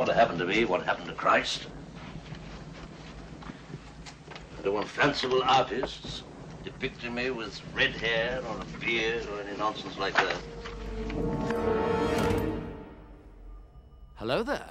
What happened to me what happened to Christ. I don't want fanciful artists depicting me with red hair or a beard or any nonsense like that. Hello there.